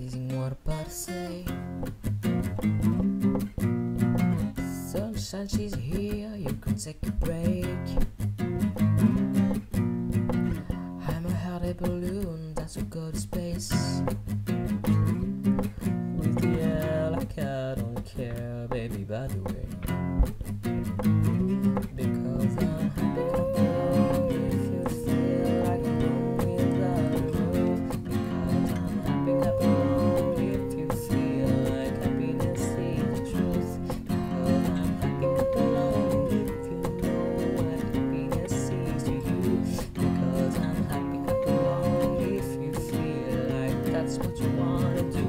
crazy, what about to say? Sunshine, she's here, you can take a break. I'm a air balloon, that's a good space. With the air like I don't care, baby, by the way. That's what you wanna do.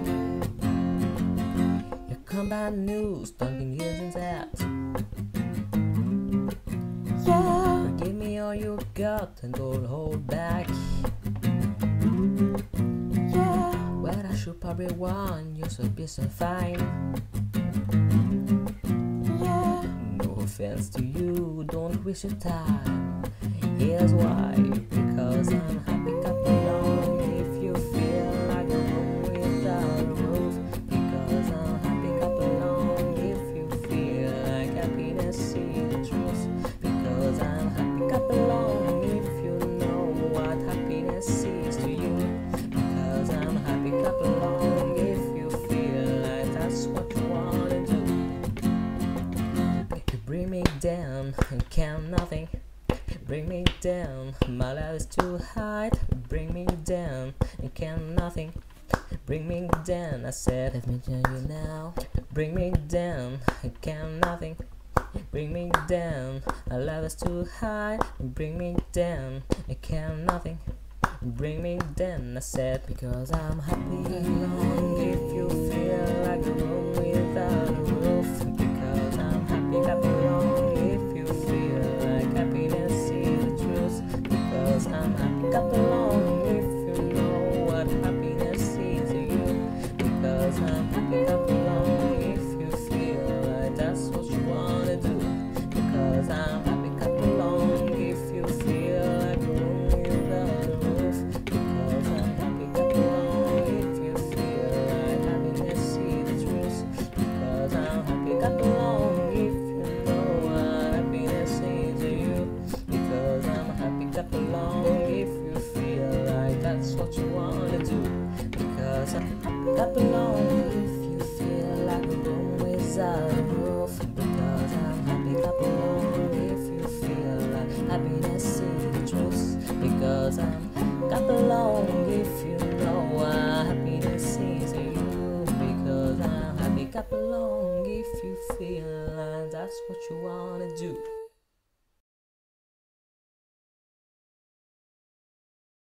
You come by news, talking years and that. Yeah, Give me all you got and don't hold back. yeah, Well, I should probably warn you, so be so fine. yeah. No offense to you, don't waste your time. Here's why bring me down count nothing. Bring me down, my love is too high. Bring me down count nothing. Bring me down, I said, let me tell you now. Bring me down count nothing. Bring me down, my love is too high. Bring me down count nothing. Bring me down, I said, because I'm happy. If you happy if you feel like that's what you wanna do. Because I'm happy, happy long if you feel like a room without a roof. Because I'm happy, happy long if you feel like happiness is the truth. Because I'm happy long if you know what happiness is you. Because I'm happy, happy long if you feel like that's what you wanna do.